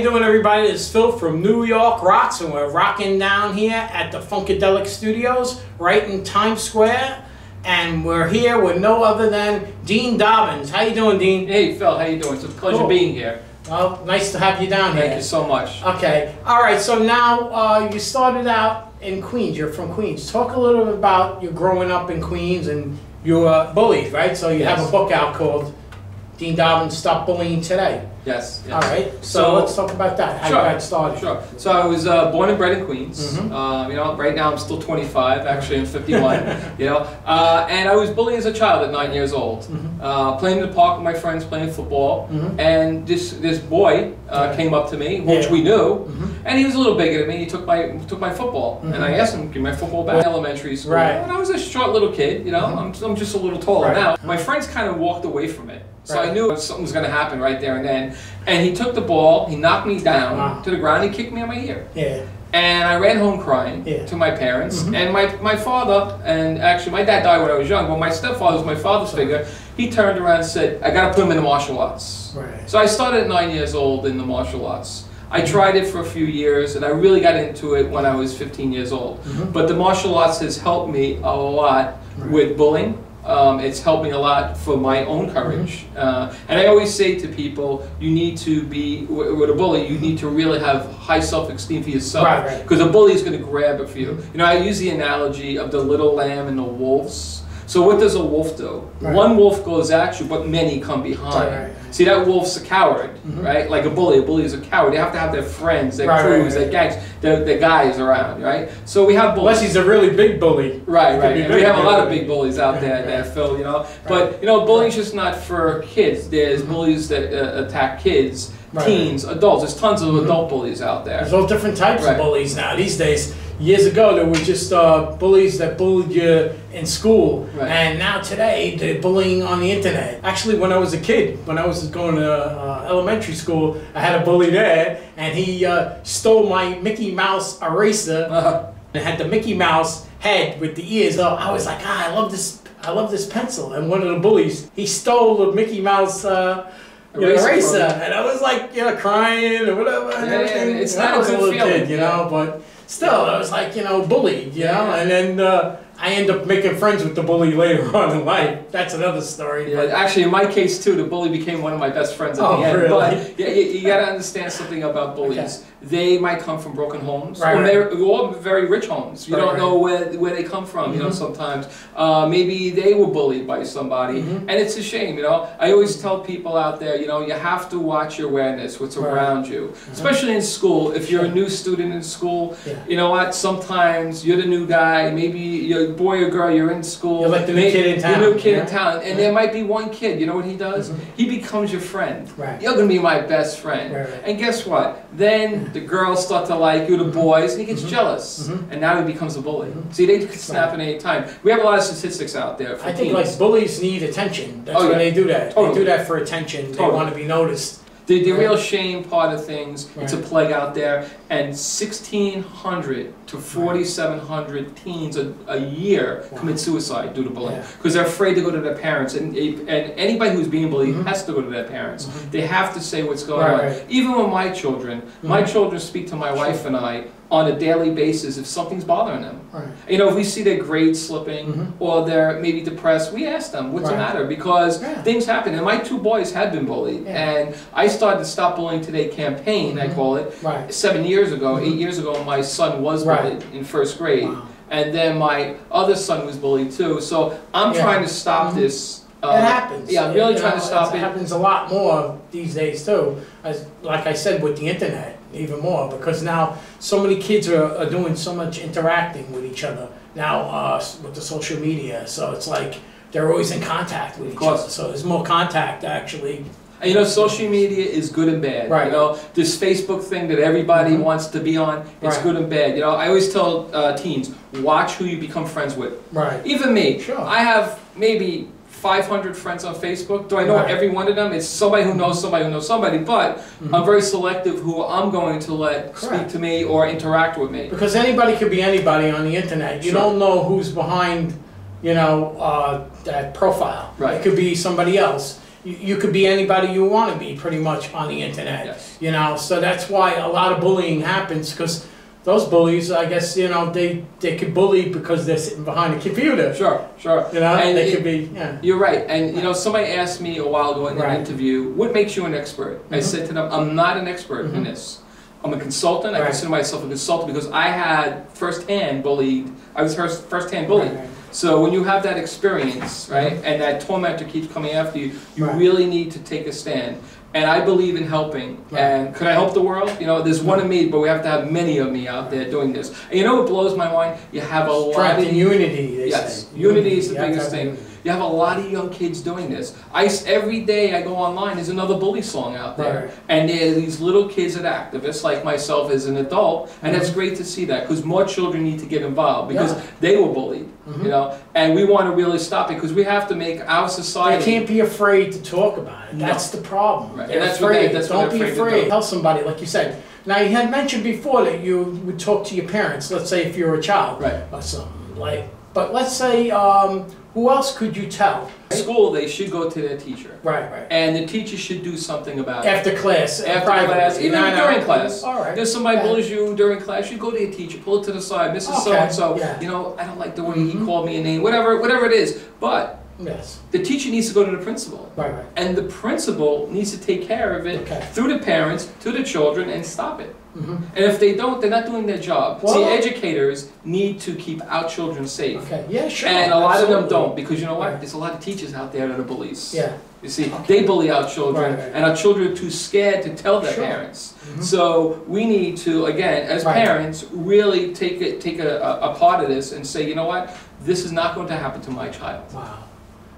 How you doing everybody? This is Phil from New York Rocks and we're rocking down here at the Funkadelic Studios right in Times Square and we're here with no other than Dean Dobbins. How you doing Dean? Hey Phil, how you doing? It's a pleasure Cool. being here. Well, nice to have you down Thank here. Thank you so much. Okay, all right, so now uh, you started out in Queens, you're from Queens. Talk a little bit about your growing up in Queens and you were bullied, right? So you have a book out called Dean Dobbins Stop Bullying Today. Yes. yes. All right, so, So- let's talk about that, how Sure. you got started. Sure. So I was uh, born and bred in Queens. Mhm. Uh, you know, right now I'm still 25. Actually, I'm 51. you know, uh, and I was bullied as a child at nine years old. Mhm. Uh, playing in the park with my friends, playing football, Mhm. and this this boy uh, came up to me, which Yeah. we knew, Mhm. and he was a little bigger than me. He took my took my football, and I Mhm. asked him, "Give me my football back." Elementary school, Right. and I was a short little kid. You know, Mhm. I'm, I'm just a little taller Right. now. My friends kind of walked away from it. So I knew something was going to happen right there and then. And he took the ball, he knocked me down Wow. to the ground, he kicked me on my ear. Yeah. And I ran home crying Yeah. to my parents. Mhm. And my, my father, and actually my dad died when I was young, but my stepfather was my father's figure. He turned around and said, I got to put him in the martial arts. Right. So I started at nine years old in the martial arts. I tried it for a few years and I really got into it when I was 15 years old. Mhm. But the martial arts has helped me a lot Right. with bullying. Um, it's helped me a lot for my own courage. Uh, and I always say to people, you need to be, with a bully, you need to really have high self-esteem for yourself. Right, right. Because a bully is going to grab it for you. You know, I use the analogy of the little lamb and the wolves. So what does a wolf do? Right. One wolf goes at you, but many come behind. Right, right. See, that wolf's a coward, Mhm. right? Like a bully. A bully is a coward. They have to have their friends, their Right, right, crews, right. their gangs, their, their guys around, right? So we have bullies. Unless he's a really big bully. Right, right. We have a lot of big bullies out there, Right, there. Phil. You know, but you know, bullying's just not for kids. There's bullies that uh, attack kids, Mm-hmm. Right, teens, adults. There's tons of Mhm. adult bullies out there. There's all different types Right. of bullies now these days. Years ago, there were just uh, bullies that bullied you in school, Right. and now today they're bullying on the internet. Actually, when I was a kid, when I was going to uh, elementary school, I had a bully there, and he uh, stole my Mickey Mouse eraser. Uh, It had the Mickey Mouse head with the ears. Oh, I was like, ah, I love this. I love this pencil. And one of the bullies, he stole the Mickey Mouse uh, you know, Eraser and I was like, you know, crying or whatever. And Yeah, yeah, everything. it's And not I a was a good little feeling, kid, you yeah. know, but still, I was like, you know, bullied, you know. And then uh, I end up making friends with the bully later on in life. That's another story. yeah, but- actually, in my case too, the bully became one of my best friends at Oh, the end. really? But yeah, you, you got to understand something about bullies. They might come from broken homes, Right, or right. all very rich homes. You Right, don't know where, where they come from. You know, Mhm. sometimes uh, maybe they were bullied by somebody, Mhm. and it's a shame. You know, I always tell people out there, you know, you have to watch your awareness, what's around you, especially in school. If you're a new student in school, Yeah. you know what? Sometimes you're the new guy. Maybe you're a boy or girl. You're in school. You're like the new kid in You're the new kid yeah. in town, and there might be one kid. You know what he does? Mhm. He becomes your friend. Right. You're gonna be my best friend. And guess what? Then the girls start to like you, the boys, and he gets Mhm. jealous, Mhm. and now he becomes a bully. Mhm. See, they could snap at any time. We have a lot of statistics out there. For I think teens. like bullies need attention. That's Oh, why yeah. they do that. They do that for attention. They want to be noticed. The, the Right. real shame part of things, it's a plague out there, and 1,600 to 4,700 teens a, a year Wow. commit suicide due to bullying Yeah. because they're afraid to go to their parents, and and anybody who's being bullied Mhm. has to go to their parents. Mhm. They have to say what's going Right, on. right. Even with my children, my Mhm. children speak to my wife and I on a daily basis if something's bothering them. Right. You know, if we see their grades slipping Mhm. or they're maybe depressed, we ask them, what's the matter? Because Yeah. things happen. And my two boys had been bullied. Yeah. And I started the Stop Bullying Today campaign, I Mhm. call it, Right. seven years ago, Mhm. eight years ago, my son was Right. bullied in first grade. Wow. And then my other son was bullied too. So I'm Yeah. trying to stop Mhm. this. it uh, happens. Yeah, I'm really You trying know, to stop It it. happens a lot more these days too. As like I said with the internet, even more because now so many kids are, are doing so much interacting with each other now uh, with the social media. So it's like they're always in contact with Of each course. other. So there's more contact actually. And you know, social media is good and bad. Right. You know, this Facebook thing that everybody Mhm. wants to be on, it's Right. good and bad. You know, I always tell uh, teens, watch who you become friends with. Right. Even me. Sure. I have maybe 500 friends on Facebook. Do I know Right. every one of them? It's somebody who knows somebody who knows somebody, but Mhm. I'm very selective who I'm going to let speak to me or interact with me. Because anybody could be anybody on the internet. You Sure. don't know who's behind, you know, uh, that profile. Right. It could be somebody else. you, you could be anybody you want to be pretty much on the internet. Yes. You know, so that's why a lot of bullying happens because those bullies, I guess, you know, they, they could bully because they're sitting behind a computer. Sure, sure. You know, And they it- could be, yeah. You're right, and you know, somebody asked me a while ago in an Right. interview, what makes you an expert? I Mhm. said to them, I'm not an expert in Mhm. this. I'm a consultant, I consider myself a consultant because I had firsthand bullied, I was first, firsthand bullied. Right, right. So when you have that experience, right, and that tormentor keeps coming after you, you Right. really need to take a stand. And I believe in helping. Right. And could I help the world? You know, there's one of me, but we have to have many of me out there doing this. And you know what blows my mind? You have a lot Strength of and unity, they Yes, say. unity is the You biggest thing. unity. You have a lot of young kids doing this. I every day I go online, there's another bully song out there, Right. and there are these little kids that activists, like myself as an adult, and it's great to see that because more children need to get involved because Yeah. they were bullied, Mhm. you know, and we want to really stop it because we have to make our They society. can't be afraid to talk about it. No. That's the problem. Right, They're and that's what they- that's Don't be afraid afraid. Tell somebody, like you said. Now you had mentioned before that you would talk to your parents. Let's say if you're a child Right. or something like. But let's say, um, who else could you tell? School, they should go to their teacher, Right, right. and the teacher should do something about it. After class, After class, even No, no. during class. All right. If somebody Yeah. bullies you during class, you go to your teacher, pull it to the side, Mrs. Okay, So-and-so, yeah. you know, I don't like the way Mhm. he called me a name, whatever, whatever it is. But Yes. the teacher needs to go to the principal. Right, right. And the principal needs to take care of it Okay. through the parents, to the children, and stop it. Hmm And if they don't, they're not doing their job. See, educators need to keep our children safe. Okay. Yeah, sure. And a lot of them don't, because you know what? Right. There's a lot of teachers out there that are bullies. Yeah. You see, Okay. they bully our children, Right, right. and our children are too scared to tell their Sure. parents. Mhm. So we need to, again, as parents, really take it, take a, a a part of this and say, you know what? This is not going to happen to my child. Wow,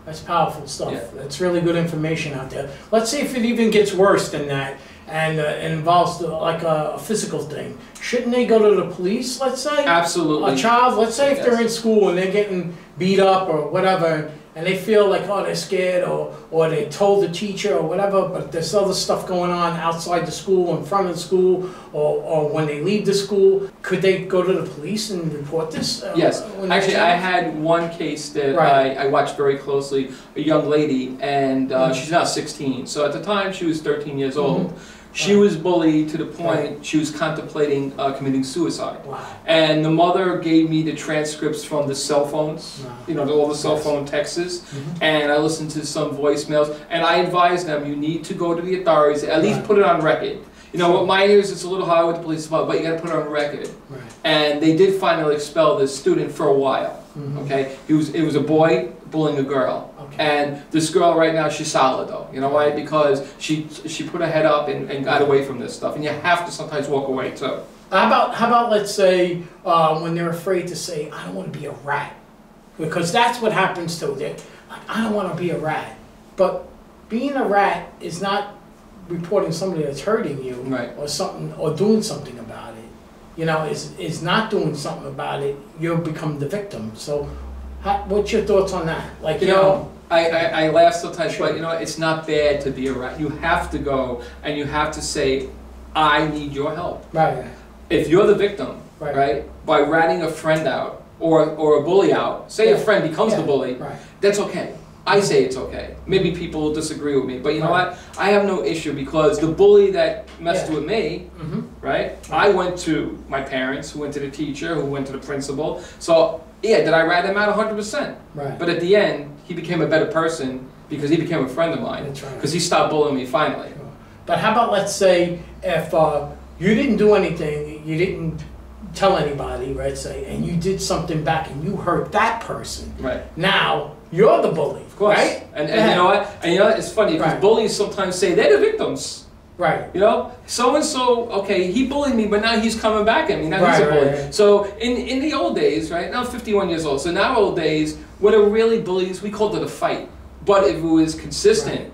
that's powerful stuff. Yeah. That's really good information out there. Let's see if it even gets worse than that and uh, it involves uh, like a, a physical thing. Shouldn't they go to the police, let's say? Absolutely. A child, let's say if they're in school and they're getting beat up or whatever, and they feel like, oh, they're scared, or, or they told the teacher or whatever, but there's other stuff going on outside the school, in front of the school, or, or when they leave the school, could they go to the police and report this? uh, Yes, actually, I had one case that Right. I, I watched very closely, a young lady, and uh, Mhm. she's now 16. So at the time, she was 13 years old. She was bullied to the point she was contemplating uh, committing suicide. Wow. And the mother gave me the transcripts from the cell phones, Wow. you know, all the cell phone texts, Mhm. and I listened to some voicemails, and I advised them, you need to go to the authorities, at least Right. put it on record. You know, what mine is, it's a little hard with the police department, but you gotta put it on record. Right. And they did finally expel this student for a while, Mhm. okay? He was, it was a boy bullying a girl. And this girl right now, she's solid though, you know why? Because she, she put her head up and, and got away from this stuff, and you have to sometimes walk away too. How about, how about, let's say, uh, when they're afraid to say, I don't want to be a rat? Because that's what happens to them. Like, I don't want to be a rat. But being a rat is not reporting somebody that's hurting you Right. or something, or doing something about it. You know, is, is not doing something about it, you'll become the victim. So, how, what's your thoughts on that? Like, You you know, know, I, I, I laugh sometimes, Sure. but you know, it's not bad to be a rat. You have to go and you have to say, I need your help. right, If you're the victim, right, right, by ratting a friend out or, or a bully out, say a friend becomes the bully, right, that's okay. I say it's okay. Maybe people will disagree with me, but you know Right. what? I have no issue because the bully that messed Yeah. with me, mm-hmm, right? I went to my parents, who went to the teacher, who went to the principal. So, yeah, did I rat him out 100%? right. But at the end, he became a better person because he became a friend of mine. That's right. Because he stopped bullying me finally. But how about, let's say, if uh, you didn't do anything, you didn't tell anybody, right, say, and you did something back and you hurt that person, Right. now you're the bully, Of course. right? And, and you know what? And you know what? It's funny because Right. bullies sometimes say they're the victims. Right, You know, so and so, okay, he bullied me, but now he's coming back at me. Now he's a bully. right, right. So in in the old days, right? Now I'm 51 years old. So now old days, when it really bullies, we called it a fight. But if it was consistent,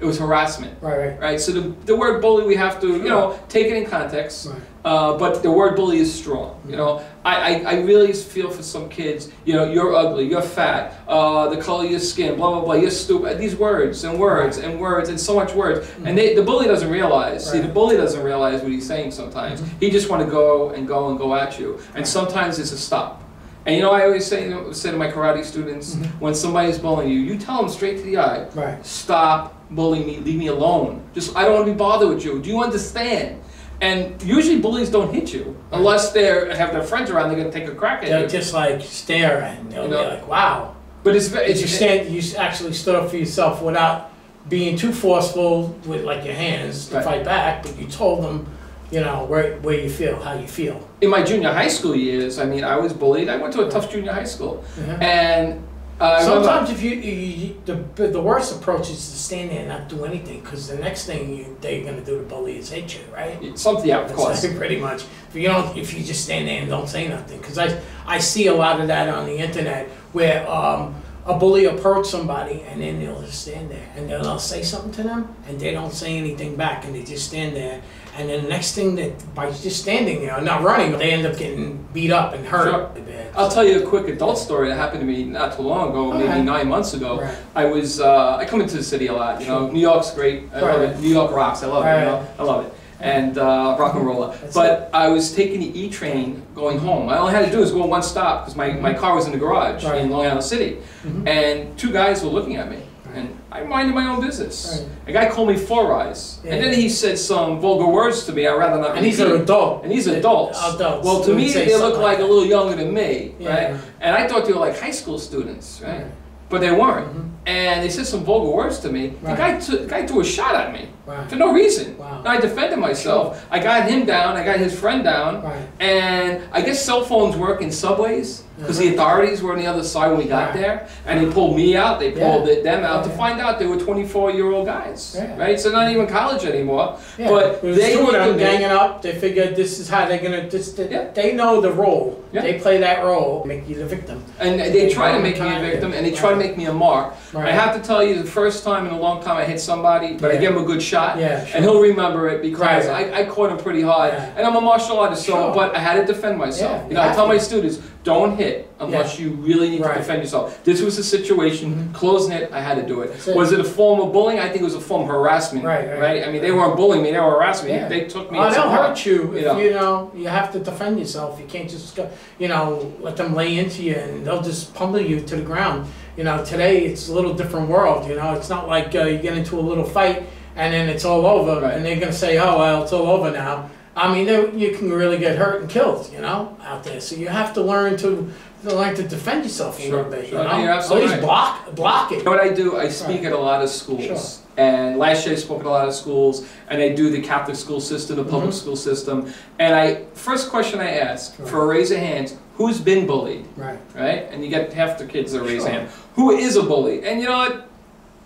it was harassment, right, right, right? So the the word bully, we have to, you know, take it in context. right. Uh, but the word bully is strong. You know, I, I, I really feel for some kids. You know, you're ugly, you're fat, uh, the color of your skin, blah blah blah. You're stupid. These words and words and words and so much words. And they, the bully doesn't realize. See, the bully doesn't realize what he's saying sometimes. He just want to go and go and go at you. And sometimes it's a stop. And you know, I always say say to my karate students, Mhm. when somebody's bullying you, you tell them straight to the eye, Right, stop bullying me, leave me alone. Just I don't want to be bothered with you. Do you understand? And usually bullies don't hit you unless they have their friends around. They're gonna take a crack at They'll you. just like stare and they'll You be like, wow. But it's Did it's you stand, you actually stood up for yourself without being too forceful with like your hands to Right. fight back, but you told them, you know, where, where you feel, how you feel. in my junior high school years. I mean, I was bullied. I went to a tough junior high school, Mhm. and uh, Sometimes if you, you, the, the worst approach is to stand there and not do anything, because the next thing you, they're gonna do to bully is hit you, right? something, yeah, of That's course. like pretty much. If you don't, if you just stand there and don't say nothing, because I, I see a lot of that on the internet where um, a bully approach somebody and then they'll just stand there and then they'll say something to them and they don't say anything back and they just stand there and then the next thing that by just standing there, not running, they end up getting beat up and hurt. Sure. I'll tell you a quick adult story that happened to me not too long ago, maybe Okay. nine months ago. Right. I was uh, I come into the city a lot. You know, New York's great. I love Right. it. New York rocks. I love it. You know, I love it. And uh, rock and roller. That's But I was taking the E train going home. All I had to do was go one stop because my, my car was in the garage Right. in Long Island City, Mhm. and two guys were looking at me, I minded my own business. Right. A guy called me four eyes, Yeah. and then he said some vulgar words to me. I'd rather not. And these are repeat. adult. And these are adults. Adults. Well, to me, they look something like a little younger than me, Yeah. right? And I thought they were like high school students, right? Right. But they weren't. Mhm. And they said some vulgar words to me. The guy, the guy threw a shot at me Right. for no reason. Wow. And I defended myself. I got him down. I got his friend down. Right. And I guess cell phones work in subways because the authorities were on the other side when we got Right. there, and they pulled me out. They pulled Yeah. them out to find out they were 24-year-old guys, Yeah. right? So not even college anymore. Yeah, But they two of looked them at me- ganging up. They figured this is how they're gonna. This, they, Yeah. they know the role. Yeah. They play that role. Make you the victim. And they try to make me a victim, and they try to make me a mark. I have to tell you, the first time in a long time I hit somebody, but I Yeah. give him a good shot, Yeah, sure. and he'll remember it because Right. I, I caught him pretty hard. Yeah. And I'm a martial artist, so Sure. but I had to defend myself. Yeah, you know, I tell my students, don't hit unless you really need Right. to defend yourself. This was a situation, Mhm. closing it, I had to do it. It. Was it a form of bullying? I think it was a form of harassment. Right, right. I mean, they weren't bullying me; they were harassing me. Yeah. They took me. Oh, as a they'll hurt you if you know. you know. You have to defend yourself. You can't just go, you know, let them lay into you and they'll just pummel you to the ground. You know, today it's a little different world. You know, it's not like uh, you get into a little fight and then it's all over Right. and they're gonna say, oh well, it's all over now. I mean, there- you can really get hurt and killed. You know, out there. So you have to learn to, to learn to defend yourself a little bit. You No, know, at least right. block block it. What I do? I speak Right. at a lot of schools. Sure. And last year I spoke at a lot of schools, and I do the Catholic school system, the public Mhm. school system. And I first question I ask Sure. for a raise of hands: Who's been bullied? Right. Right? And you get half the kids that raise a hand. Who is a bully? And you know what?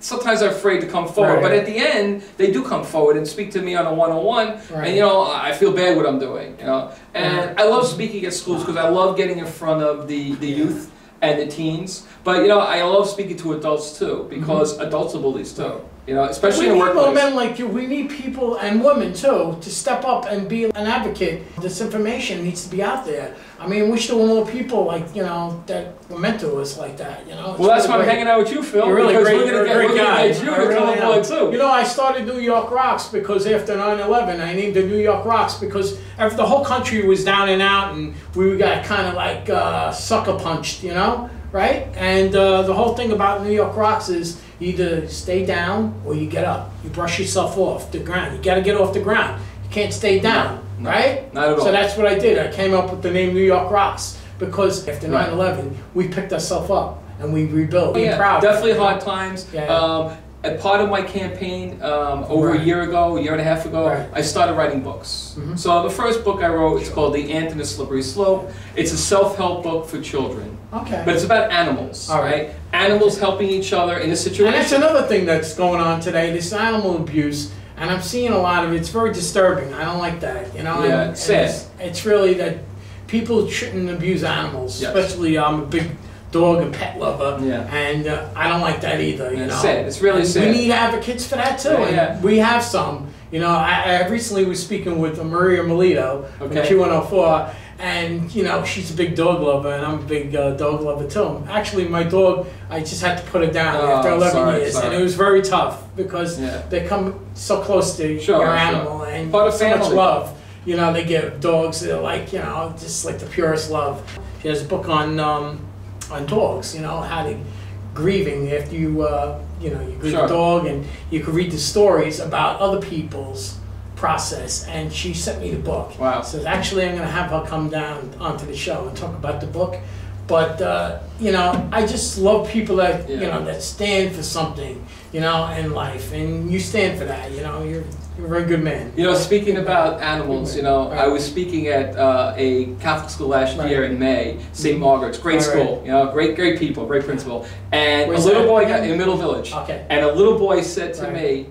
Sometimes they're afraid to come forward, Right. but at the end they do come forward and speak to me on a one-on-one. Right. And you know, I feel bad what I'm doing. You know, and Right. I love speaking at schools because I love getting in front of the the youth and the teens. But you know, I love speaking to adults too because mm-hmm. adults are bullies too. You know, especially we in the need more men like you. We need people and women too to step up and be an advocate. This information needs to be out there. I mean, we there were more people like you know that were mentors like that. You know. It's Well, that's really why I'm hanging out with you, Phil. You're really because great. We're You're gonna a get, great we're guy. gonna get you I to really come am. aboard too. You know, I started New York Rocks because after 9/11, I named the New York Rocks because after the whole country was down and out, and we got kind of like uh, sucker punched, you know, right? And uh, the whole thing about New York Rocks is you either stay down or you get up. You brush yourself off the ground. You got to get off the ground. You can't stay down, No, right? Not at all. So that's what I did. I came up with the name New York Rocks because after Right. 9/11, we picked ourselves up and we rebuilt. Be yeah, proud. definitely hard times. Yeah. Um, a part of my campaign um, over Right. a year ago, a year and a half ago, Right. I started writing books. Mhm. So the first book I wrote is called The Ant and the Slippery Slope. It's a self-help book for children, Okay. but it's about animals, All right. right? Animals helping each other in a situation. And that's another thing that's going on today, this animal abuse. And I'm seeing a lot of it. It's very disturbing. I don't like that, you know? Yeah, and, it's sad. It's, it's really that people shouldn't abuse animals, Yes. especially I'm a big dog and pet lover. Yeah. And uh, I don't like that either, you It's know? sad. It's really And sad. We need advocates for that too. Yeah, and yeah. we have some. You know, I, I recently was speaking with Maria Milito from Okay. Q104, and you know she's a big dog lover, and I'm a big uh, dog lover too. Actually, my dog, I just had to put it down Oh, after 11 sorry, years, and it was very tough because Yeah. they come so close to Sure, your sure. animal and Part of so much love. You know, they give dogs they're like you know just like the purest love. She has a book on um, on dogs. You know how to grieving after you uh, you know, you greet Sure. the dog and you could read the stories about other people's process. And she sent me the book. Wow. Says actually, I'm going to have her come down onto the show and talk about the book. But uh, you know, I just love people that you know that stand for something, you know, in life, and you stand for that. You know, you're you're a very good man. You know, speaking about animals, you know, I was speaking at uh, a Catholic school last Right. year in May, St. Margaret's, great All right. school, you know, great, great people, great principal. And Where's a little that boy got in Middle Village, Okay. and a little boy said to Right. me,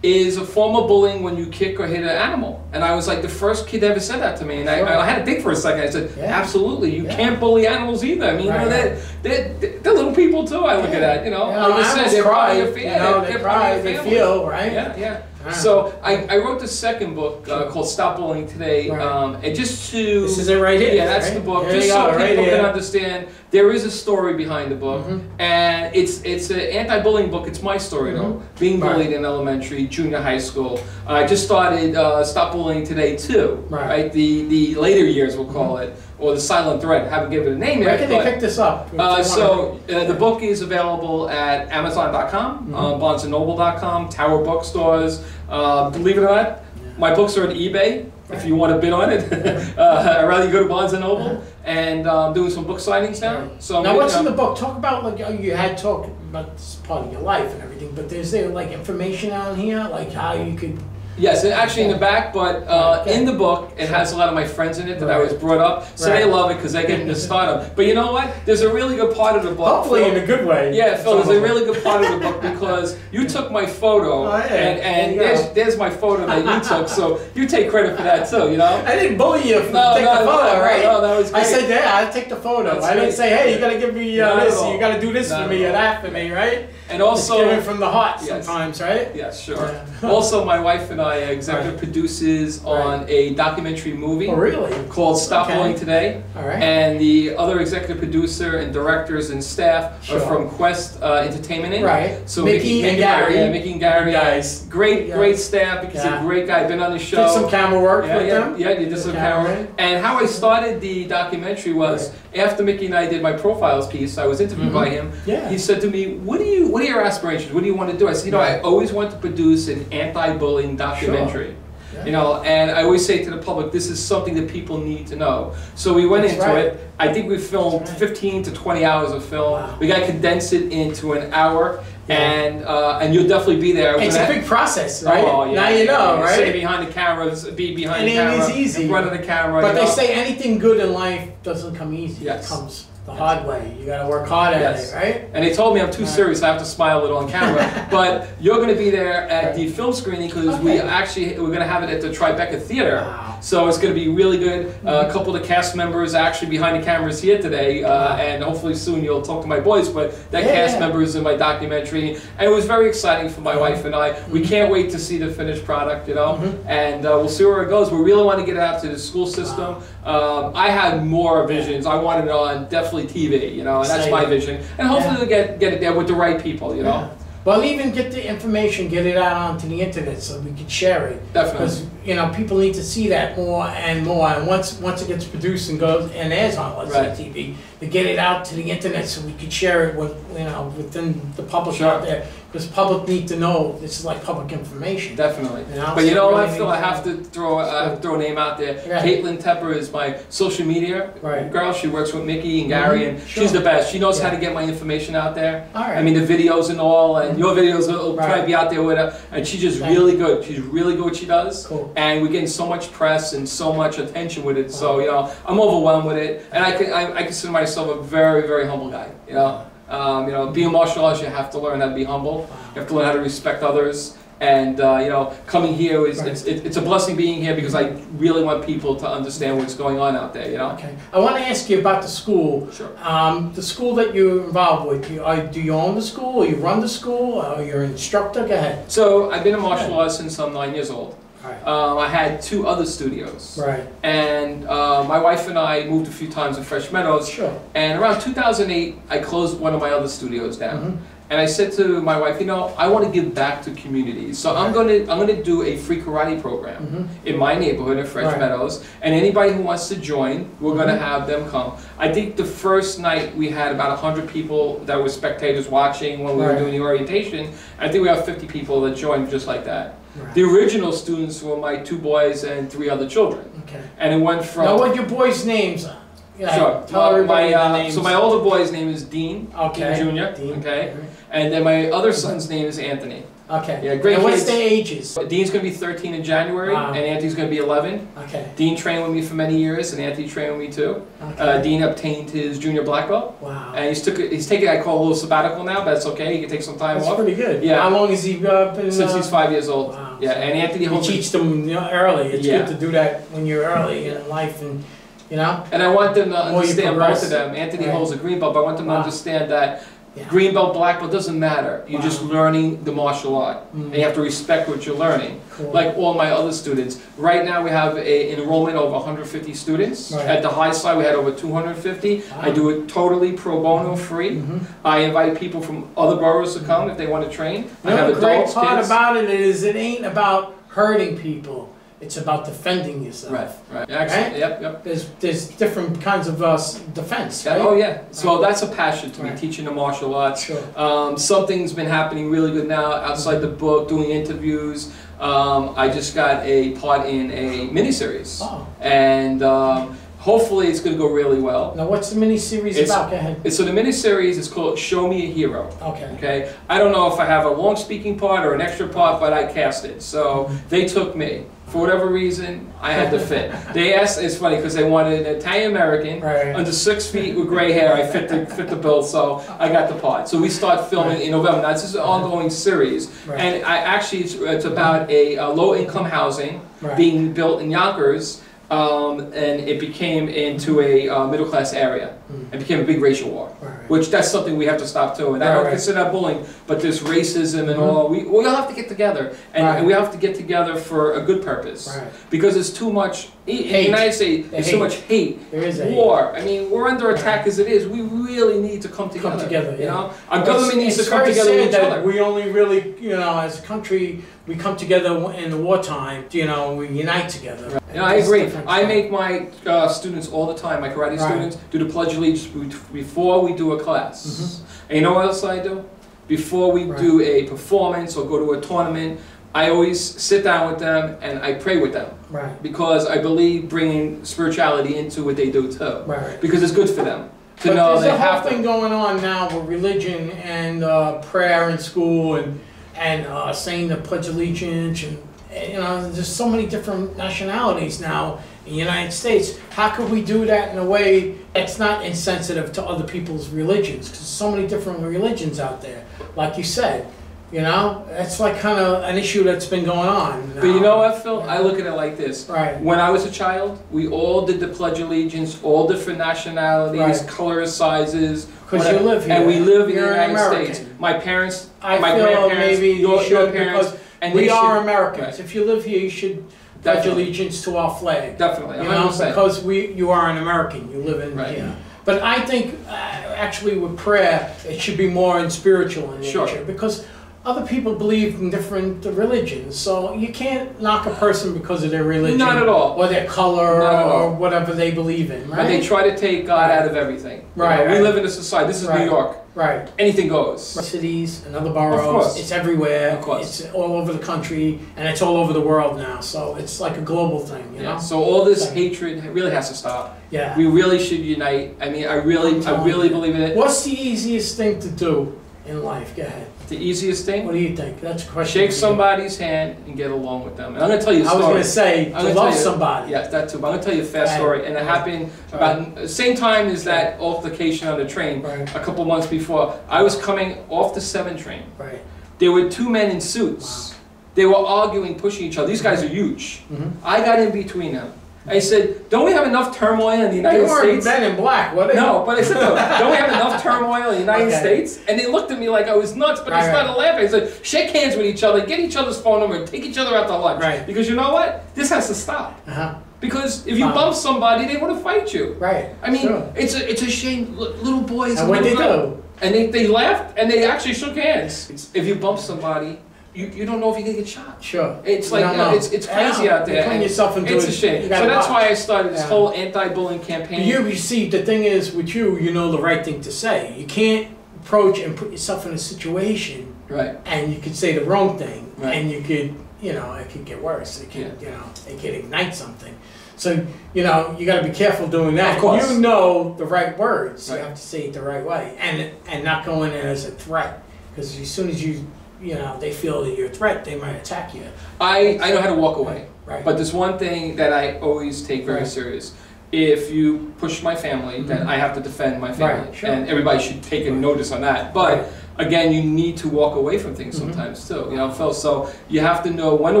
"Is a form of bullying when you kick or hit an animal?" And I was like, the first kid ever said that to me, and I, Sure. I had to think for a second. I said, Yeah. "Absolutely, you Yeah. can't bully animals either. I mean, you know, Right, they're, they're, they're, little people too. I look at that, you know. You know, like you said, they're cry, part of your you know, they they're cry, they feel, right? Yeah, yeah. Ah. So I, I wrote the second book uh, called Stop Bullying Today, Right. um, and just to This is it right here. yeah, that's right? the book. Here just so go, people can understand there is a story behind the book, Mhm. and it's it's an anti-bullying book. It's my story though, being bullied in elementary, junior high school. I just started uh, Stop Bullying Today too, Right. The the later years we'll call it, or the silent threat. Haven't given it a name Where yet. can they pick this up? Uh, so uh, the book is available at Amazon.com, Mhm. uh, BarnesandNoble.com, Tower Bookstores. Uh, believe it or not, my books are on eBay. If you want to bid on it, uh, I'd rather you go to Barnes and Noble, and um, doing some book signings now. So now, what's in the book? Talk about like oh, you had talked about this part of your life and everything, but is there like information on here, like how you could? Yes, and actually in the back, but uh, in the book, it has a lot of my friends in it that I was brought up. So they love it because they get into stardom. But you know what? There's a really good part of the book. Hopefully, Phil. in a good way. Yeah, Phil, there's a really good part of the book because you took my photo Oh, yeah. and, and There there's, there's my photo that you took, so you take credit for that too, you know? I didn't bully you for No, take no, the photo, no, right? no, that was I said, yeah, I'll take the photo. That's I didn't great. say, hey, you gotta give me uh, this, you gotta do this Not for me or that for me, right? And also, from the hot Yes. sometimes, right? yeah, sure. Yeah. Also, my wife and I are executive Right. producers on a documentary movie Oh, really? called Stop Okay. Today. All right. And the other executive producer and directors and staff Sure. are from Quest uh, Entertainment Inc. Right. So Mickey and Gary. Yeah, Mickey and Gary. Guys. Great, Yeah. great staff. Because Yeah. a great guy. Been on the show. Did some camera work yeah, with yeah, them? yeah, you did some camera. And how I started the documentary was after Mickey and I did my profiles piece. I was interviewed Mhm. by him. Yeah. He said to me, "What do you? What are your aspirations? What do you want to do?" I said, "You know, I always want to produce an anti-bullying documentary." Yeah. You know, and I always say to the public, this is something that people need to know. So we went That's into right. it. I think we filmed right. 15 to 20 hours of film. Wow. We got to condense it into an hour. And uh, and you'll definitely be there. It's a big process, right? Oh, yeah, now you know, yeah. right? Sit behind the cameras, be behind And the camera, is easy. in front of the camera. But they know. say anything good in life doesn't come easy. Yes. It comes the hard way. You gotta work hard at Yes. it, right? And they told me I'm too serious. I have to smile a little on camera. but you're going to be there at the film screening because we actually we're going to have it at the Tribeca Theater. Wow. So it's going to be really good. Uh, a couple of the cast members actually behind the cameras here today, uh, and hopefully soon you'll talk to my boys. But that Yeah, cast member is in my documentary, and it was very exciting for my wife and I. We can't wait to see the finished product, you know, Mhm. and uh, we'll see where it goes. We really want to get it out to the school system. Um, I had more visions. I wanted it on definitely TV, you know, and that's my vision. And hopefully Yeah. we'll get get it there with the right people, you know. Yeah. Well, even get the information, get it out onto the internet so we can share it. Definitely. Because you know people need to see that more and more. And once once it gets produced and goes and airs on let's Right. say TV, to get it out to the internet so we can share it with you know within the publisher Sure. out there. Because public need to know this is like public information. Definitely. You know, But you know what, really Phil? I have to throw I have to throw a name out there. Yeah. Caitlin Tepper is my social media Right. girl. She works with Mickey and mm-hmm. Gary, Mhm. and Sure. she's the best. She knows how Yeah. to get my information out there. All right. I mean, the videos and all, and your mm-hmm. videos will, will Right. probably be out there with her. And she's just Thank really good. She's really good what she does. Cool. And we're getting so much press and so much attention with it. So, uh-huh. you know, I'm overwhelmed with it. And I, can, I, I consider myself a very, very humble guy. You know, uh-huh. Um, you know, being a martial arts, you have to learn how to be humble. You have to learn how to respect others. And, uh, you know, coming here, is, Right. it's, it, it's a blessing being here because I really want people to understand what's going on out there, you know? Okay. I want to ask you about the school. Sure. Um, the school that you're involved with, you, are, do you own the school, or you run the school, or you're an instructor? Go ahead. So, I've been a martial arts since I'm nine years old. Right. Um, I had two other studios. Right. And uh, my wife and I moved a few times in Fresh Meadows. Sure. And around 2008, I closed one of my other studios down. Mhm. And I said to my wife, you know, I want to give back to communities. So I'm going to I'm going to do a free karate program Mhm. in my neighborhood in Fresh Right. Meadows. And anybody who wants to join, we're going to have them come. I think the first night we had about 100 people that were spectators watching when we were doing the orientation. I think we have 50 people that joined just like that. Right. The original students were my two boys and three other children. Okay. And it went from Now, what your boys' names are? Yeah, Sure. Tell My, my, uh, so my older boy's name is Dean. Okay. Dean Jr. Dean. Okay. And then my other son's name is Anthony. Okay. Yeah, great And what's their ages? Dean's gonna be 13 in January, Wow. and Anthony's gonna be 11. Okay. Dean trained with me for many years, and Anthony trained with me too. Okay. Uh, Dean obtained his junior black belt, wow. and he's took he's taking I call a little sabbatical now, but that's okay. He can take some time That's off pretty good. Yeah. How long has he uh, been? since uh, he's five years old. Wow. Yeah, and Anthony You holds. teach them you know, early. It's Yeah. good to do that when you're early in life, and you know. And I want them to you understand both progress. of them. Anthony Right. holds a green belt, but I want them to Wow. understand that Yeah. green belt, black belt doesn't matter. You're just learning the martial art, Mm. and you have to respect what you're learning. Cool. like all my other students. Right now, we have a enrollment of 150 students. Right. At the high side, we had over 250. I do it totally pro bono free. Mhm. I invite people from other boroughs to come if they want to train. I You know, have the great part kids. about it is it ain't about hurting people. It's about defending yourself. Right, right. Actually, Yep, yep. There's there's different kinds of uh, defense, Yeah, right? Oh, yeah. So that's a passion to me, teaching the martial arts. Sure. Um, something's been happening really good now outside the book, doing interviews. Um, I just got a part in a miniseries. Oh. And um, hopefully it's going to go really well. Now, what's the miniseries It's- about? Go ahead. So the miniseries is called Show Me a Hero. Okay. Okay, I don't know if I have a long speaking part or an extra part, but I cast it. So Mm-hmm. they took me. For whatever reason, I had to fit. They asked, it's funny because they wanted an Italian American Right. under six feet with gray hair. I fit the, fit the bill, so I got the part. So we start filming in November. Now, this is an ongoing series. Right. And I actually, it's, it's about a, uh low income housing Right. being built in Yonkers. Um, and it became into a uh, middle class area. Mm. It became a big racial war Right. which that's something we have to stop too. And I don't right. consider that bullying, but there's racism and Mhm. all. We, we all have to get together, and, Right. and we have to get together for a good purpose. Right. Because there's too much in the Hate. United States. The There's hate. so much hate, There is a war. I mean, we're under attack as it is. We really need to come together. Come together, You yeah. know, our government It's- needs it's to come very together with sad each that other. We only really, you know, as a country, we come together in the wartime. You know, we unite together. You know, I agree. I make my uh, students all the time, my karate Right. students, do the Pledge before we do a class. And you know what else I do? Before we. Right. do a performance or go to a tournament, I always sit down with them and I pray with them right, because I believe bringing spirituality into what they do too. right. Because it's good for them to But know there's they a whole have thing going on now with religion and uh, prayer in school and and uh, saying the Pledge of Allegiance and and, you know there's so many different nationalities now in the United States. How could we do that in a way that's not insensitive to other people's religions? Because so many different religions out there, like you said. You know, it's like kind of an issue that's been going on. But you know what, Phil? I look at it like this. Right. When I was a child, we all did the Pledge of Allegiance, all different nationalities, Right. colors, sizes. 'Cause whatever. you live here. And we live in You're the United American. States. My parents, I my feel grandparents, maybe your, you your parents, because and we are should- Americans. Right. If you live here, you should pledge Definitely. allegiance to our flag. Definitely, You know, 100%. because we, you are an American. You live in Right. But I think uh, actually with prayer, it should be more in spiritual in Sure. nature because other people believe in different religions. So you can't knock a person because of their religion. Not at all. Or their color Not at or whatever they believe in, right? But they try to take God out of everything. You Right, know, right. We live in a society. This is Right. New York. Right. Anything goes. cities and other boroughs. course. It's everywhere. Of course. It's all over the country and it's all over the world now. So it's like a global thing, you Yeah. know? So all this Right. hatred really has to stop. Yeah. We really should unite. I mean, I really, I really believe in it. What's the easiest thing to do in life? Go ahead. The easiest thing? What do you think? That's a question. shake somebody's hand and get along with them. And I'm gonna tell you a story. I was going to say to love you- somebody. Yes, that too. But I'm gonna tell you a fast Right. story, and it happened about the same time as that altercation on the train. Right. A couple months before, I was coming off the seven train. Right. There were two men in suits. They were arguing, pushing each other. These guys are huge. Mhm. I got in between them. I said, "Don't we have enough turmoil in the United weren't States?" men in black, they? No, but I said, "Don't don't we have enough turmoil in the United Okay. States?" And they looked at me like I was nuts, but Right, they started laughing. I said, "Shake hands with each other, get each other's phone number, take each other out to lunch." Right. Because you know what? This has to stop. Uh-huh. Because if you Wow. bump somebody, they want to fight you. Right. I mean, Sure. it's a it's a shame. Li- Little boys And what they do? And they, they laughed and they actually shook hands. It's, if you bump somebody, you, you don't know if you're gonna get shot. Sure. It's like, know, know. it's, it's Yeah, crazy out there. putting yourself into It's a it. shame. So that's watch. why I started this Yeah. whole anti-bullying campaign. You, you see, the thing is, with you, you know the right thing to say. You can't approach and put yourself in a situation Right, and you could say the wrong thing, Right. and you could, you know, it could get worse. It could, you know, it could ignite something. So, you know, you got to be careful doing that. Of course. You know the right words. Right. You have to say it the right way, and and not go in as a threat. Because as soon as you, you know, they feel that you're a threat, they might attack you. I, I know how to walk away. Right. But there's one thing that I always take very Right. serious. If you push my family, then Mhm. I have to defend my family. Right, sure. And everybody should take a notice on that. But. Again, you need to walk away from things Mhm. sometimes too, you know, Phil. So you have to know when to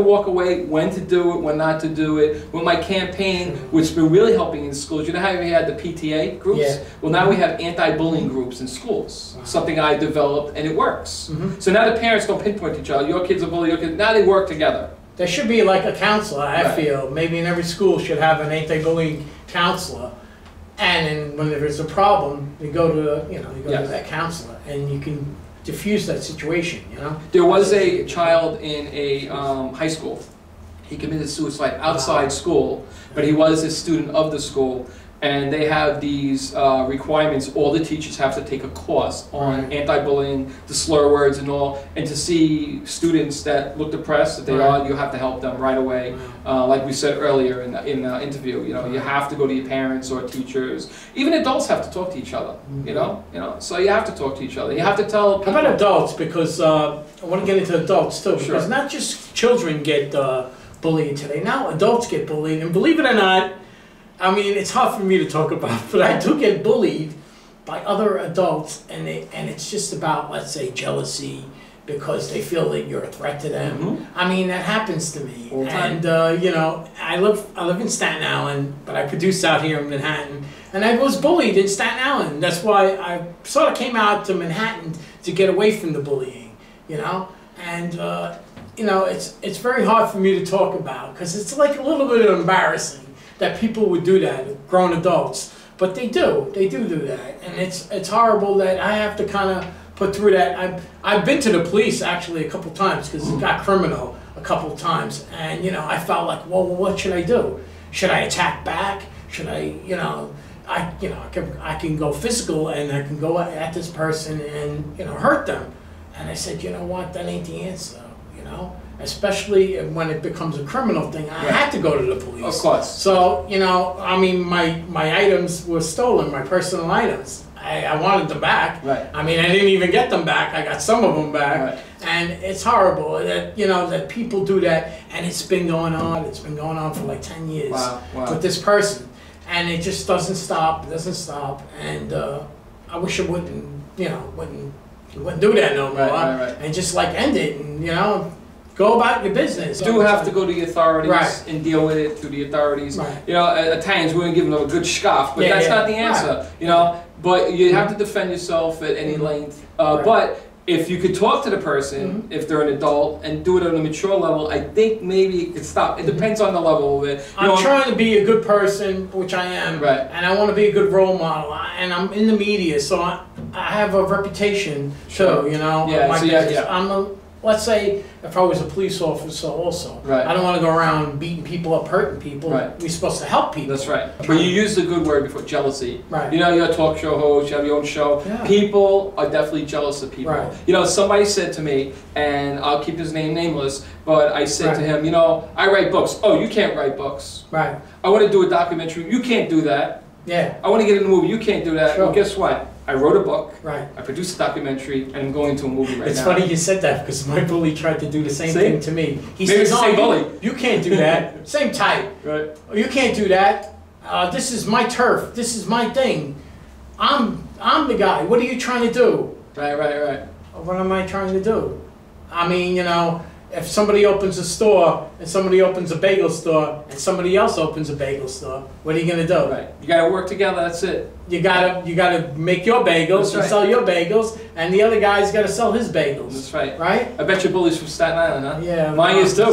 walk away, when to do it, when not to do it. With my campaign, which has been really helping in schools, you know how we had the PTA groups? Yeah. Well, now we have anti-bullying groups in schools. Wow. Something I developed, and it works. Mhm. So now the parents don't pinpoint each other. Your kids are bullied. Your kids. Now they work together. There should be like a counselor, I Right. feel. Maybe in every school should have an anti-bullying counselor. And then when there's a problem, you go to, you know, you go Yes. to that counselor and you can diffuse that situation, you know? There was a child in a um, high school. He committed suicide outside Wow. school, but he was a student of the school. And they have these uh, requirements. All the teachers have to take a course on Right. anti-bullying, the slur words, and all. And to see students that look depressed, that they Right. are, you have to help them right away. Wow. Uh, like we said earlier in the, in the interview, you know, you have to go to your parents or teachers. Even adults have to talk to each other. You know, you know. So you have to talk to each other. You have to tell. How about adults? Because uh, I want to get into adults too. Sure. Because not just children get uh, bullied today. Now adults get bullied, and believe it or not, I mean it's hard for me to talk about, but I do get bullied by other adults, and they, and it's just about let's say jealousy because they feel that you're a threat to them. Mhm. I mean that happens to me, All the time. and uh, you know I live I live in Staten Island, but I produce out here in Manhattan, and I was bullied in Staten Island. That's why I sort of came out to Manhattan to get away from the bullying, you know, and uh, you know it's it's very hard for me to talk about because it's like a little bit embarrassing that people would do that, grown adults, but they do, they do do that, and it's it's horrible that I have to kind of put through that. I've I've been to the police actually a couple times because it got criminal a couple times, and you know I felt like, well, what should I do? Should I attack back? Should I, you know? I, you know, I can, I can go physical and I can go at this person and, you know, hurt them. And I said, you know what, that ain't the answer, you know? Especially when it becomes a criminal thing, I Right. had to go to the police. Of course. So, you know, I mean, my, my items were stolen, my personal items. I, I wanted them back. Right. I mean, I didn't even get them back. I got some of them back. Right. And it's horrible that, you know, that people do that. And it's been going on. It's been going on for like 10 years Wow. Wow. with this person. And it just doesn't stop, it doesn't stop. And uh, I wish it wouldn't, you know, wouldn't, wouldn't do that no more. Right, right, right. And just like end it and, you know, go about your business. do have to go to the authorities Right. and deal with it through the authorities. Right. You know, at, at times we're gonna give them a good scoff, but Yeah, that's yeah. not the answer. You know, but you have to defend yourself at any Mhm. length. Uh, Right. But if you could talk to the person, if they're an adult, and do it on a mature level, I think maybe it could stop. It depends on the level of it. You I'm know, trying to be a good person, which I am, Right. and I want to be a good role model. And I'm in the media, so I, I have a reputation Sure. too. You know, Yeah, my so yeah, yeah. I'm a, let's say if I was a police officer, also, Right. I don't want to go around beating people up, hurting people. Right. We're supposed to help people. That's right. But you used the good word before, jealousy. Right. You know, you're a talk show host, you have your own show. Yeah. People are definitely jealous of people. Right. You know, somebody said to me, and I'll keep his name nameless, but I said to him, you know, I write books. Oh, you can't write books. Right. I want to do a documentary. You can't do that. Yeah. I want to get in a movie. You can't do that. Sure. Well, guess what? I wrote a book. Right. I produced a documentary, and I'm going to a movie right it's now. It's funny you said that because my bully tried to do the same See? thing to me. He Maybe it's says, the "No, same you- bully." You can't do that. same type. Right. Oh, you can't do that. Uh, this is my turf. This is my thing. I'm I'm the guy. What are you trying to do? Right. Right. Right. What am I trying to do? I mean, you know, if somebody opens a store and somebody opens a bagel store and somebody else opens a bagel store, what are you gonna do? Right. You got to work together. That's it. You gotta you gotta make your bagels That's and right. sell your bagels, and the other guy's gotta sell his bagels, That's right. right? I bet your bully's from Staten Island, huh? Yeah. Mine is too.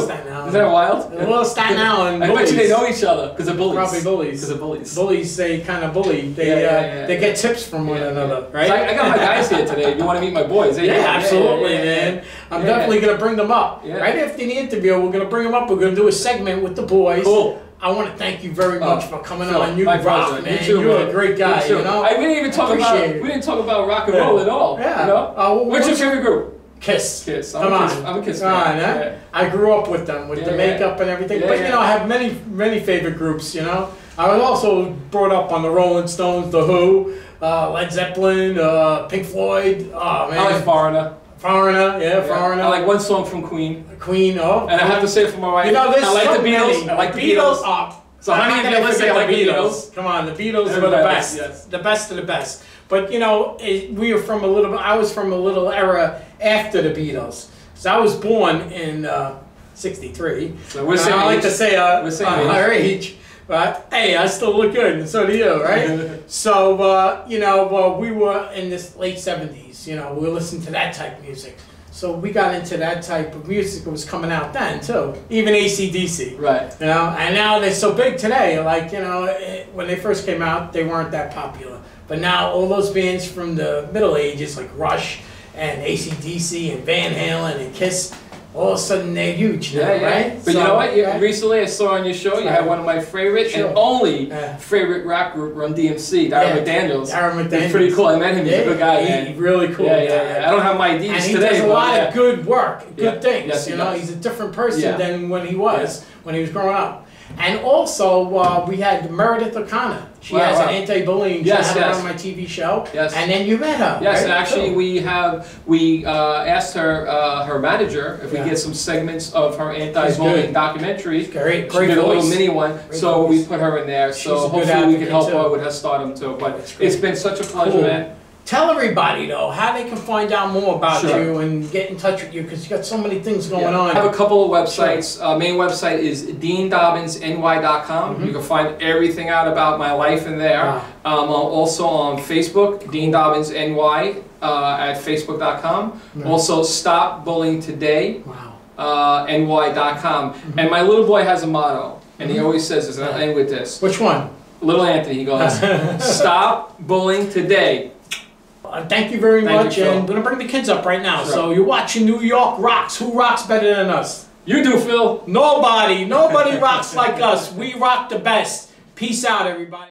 Staten Island. that wild? A little Staten Island I bet you they know each other because they're bullies. Probably bullies. Because of bullies. Bullies, they kind of bully. They Yeah, yeah, uh, yeah, they yeah. get tips from one Yeah, another, yeah. right? So I, I got my guys here today. You want to meet my boys, There Yeah, absolutely, yeah, yeah, man. I'm Yeah. definitely gonna bring them up. Yeah. Right after the interview, we're gonna bring them up. We're gonna do a segment with the boys. Cool. I want to thank you very Oh, much for coming Phil, on. You my rock, pleasure. man. You too, You're man. a great guy. You know. I, we didn't even talk about it. we didn't talk about rock and Yeah. roll at all. Yeah. You know? Uh, well, What's your favorite group? Kiss. Kiss. I'm Come a on. Kiss. I'm a Kiss Come fan. on, huh? Yeah. I grew up with them, with Yeah, the yeah. makeup and everything. Yeah, but you know, I have many, many favorite groups. You know, I was also brought up on the Rolling Stones, the Who, uh, Led Zeppelin, uh, Pink Floyd. Oh man, I like Foreigner. Foreigner, yeah, Foreigner. I like one song from Queen, Queen. Oh, and I have to say it for my wife. you know, I like so the Beatles. many. I like the Beatles. are- So how many How of can you I listen? Forget like the Beatles. Come on, the Beatles were the best. yes. The best of the best. But you know, it, we were from a little. I was from a little era after the Beatles. So I was born in uh, '63. So we're saying I like to say uh, We're uh, age. our age. But hey, I still look good, and so do you, right? so uh, you know, well, we were in this late '70s. You know, we listened to that type of music. So we got into that type of music that was coming out then too. Even ACDC. Right. You know, and now they're so big today. Like you know, it, when they first came out, they weren't that popular. But now all those bands from the Middle Ages, like Rush and ACDC and Van Halen and Kiss, all of a sudden they're huge now, Yeah, yeah. right? But you know what? You. Recently, I saw on your show you had one of my favorite Sure. and only Yeah. favorite rap group, Run DMC, Darren Yeah. McDaniels. Darren He's McDaniels. pretty cool. I met him. He's Yeah, a good guy, he- man. really cool. Yeah, yeah, yeah. I don't have my And IDs he today, does a lot of good work, good things. Yes, you know, does. he's a different person than when he was when he was growing up. And also, uh, we had Meredith O'Connor. She Wow, has wow. an anti-bullying. Yes, she had yes. on my TV show. Yes. And then you met her. Yes, right? and actually we have we uh, asked her uh, her manager if we get some segments of her anti-bullying documentary. great, She great did a little mini one, Great so voice. we put her in there. She's So hopefully we can help her with her stardom too. But it's been such a pleasure, Cool. man. Tell everybody though how they can find out more about Sure. you and get in touch with you because you got so many things going Yeah. on. I have a couple of websites. Uh, main website is deandobbinsny.com. Mhm. You can find everything out about my life in there. Wow. Um, I'm also on Facebook, Dean Dobbins NY uh, at facebook.com. Yeah. Also, Stop Bullying Today, Wow. uh, ny.com. And my little boy has a motto, and he always says this, and I'll end with this. Which one? Little Anthony, he goes, Stop bullying today. Uh, thank you very Thank much, you, and I'm gonna bring the kids up right now. Sure. So you're watching New York Rocks. Who rocks better than us? You do, Phil. Nobody. Nobody rocks like us. We rock the best. Peace out, everybody.